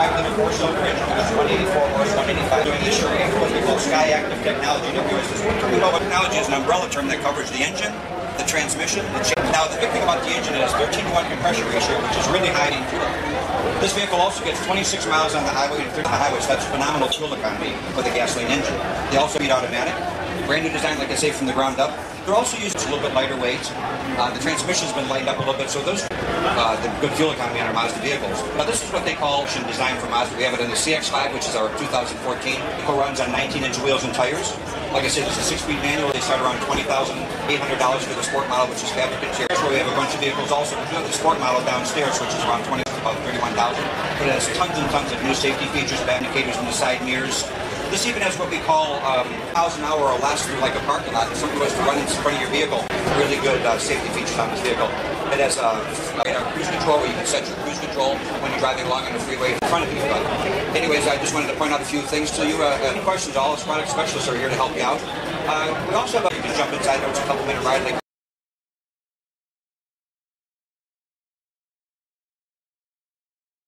5 four-cylinder engine with 184 horse, 185. Doing this year, we have what we call SkyActiv Technology know technology is an umbrella term that covers the engine, the transmission, the. Now, the big thing about the engine is 13 to 1 compression ratio, which is really high in fuel. This vehicle also gets 26 miles on the highway and 50 on the highway, so that's phenomenal fuel economy for the gasoline engine. They also beat automatic. Brand new design, like I say, from the ground up. They're also used a little bit lighter weight. Uh, the transmission's been lightened up a little bit, so those uh, the good fuel economy on our Mazda vehicles. Now this is what they call design for Mazda. We have it in the CX-5, which is our 2014. It runs on 19-inch wheels and tires. Like I said, it's a six-speed manual. They start around $20,800 for the sport model, which is fabric interior. Where we have a bunch of vehicles also. We have the sport model downstairs, which is around 20, about 31,000. But it has tons and tons of new safety features, indicators in the side mirrors. This even has what we call um, miles an hour or less through like a parking lot. If somebody was to run in front of your vehicle, really good uh, safety features on this vehicle. It has uh, cruise control where you can set your cruise control when you're driving along on the freeway in front of you. But anyways, I just wanted to point out a few things to you. Uh, any questions, all us product specialists are here to help you out. Uh, we also have, a, you can jump inside, there's a couple minute ride. Like